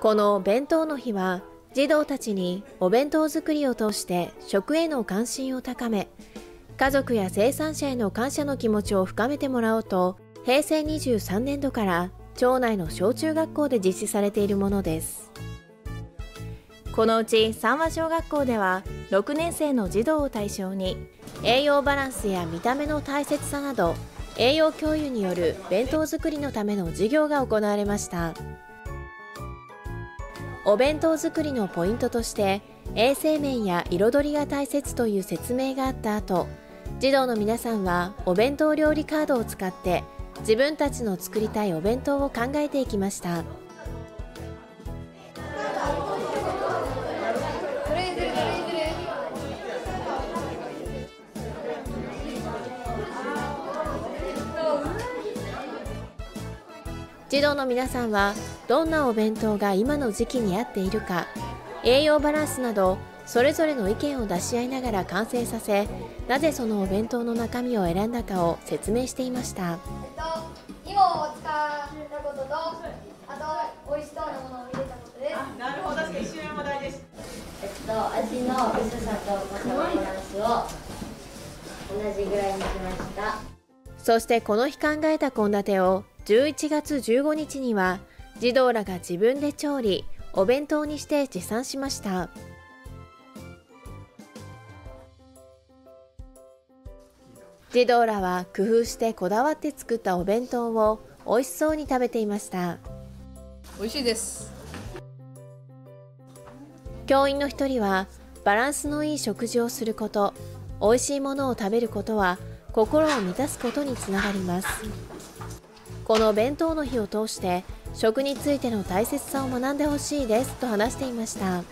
この弁当の日は児童たちにお弁当作りを通して食への関心を高め家族や生産者への感謝の気持ちを深めてもらおうと平成23年度から町内の小中学校で実施されているものです。このうち三和小学校では6年生の児童を対象に栄養バランスや見た目の大切さなど栄養教諭による弁当作りのための授業が行われました。お弁当作りのポイントとして衛生面や彩りが大切という説明があった後児童の皆さんはお弁当料理カードを使って自分たちの作りたいお弁当を考えていきました。児童の皆さんはどんなお弁当が今の時期に合っているか栄養バランスなどそれぞれの意見を出し合いながら完成させなぜそのお弁当の中身を選んだかを説明していました。芋を使ったこととあと美味しそうなものを入れたことです。なるほど確かに一瞬も大事です。えっと味の薄さとまたバランスを同じぐらいにしました。そしてこの日考えた献立を11月15日には児童らが自分で調理お弁当にして持参しました。児童らは工夫してこだわって作ったお弁当を美味しそうに食べていました。美味しいです。教員の一人はバランスのいい食事をすること美味しいものを食べることは心を満たすことにつながります。この弁当の日を通して食についての大切さを学んでほしいですと話していました。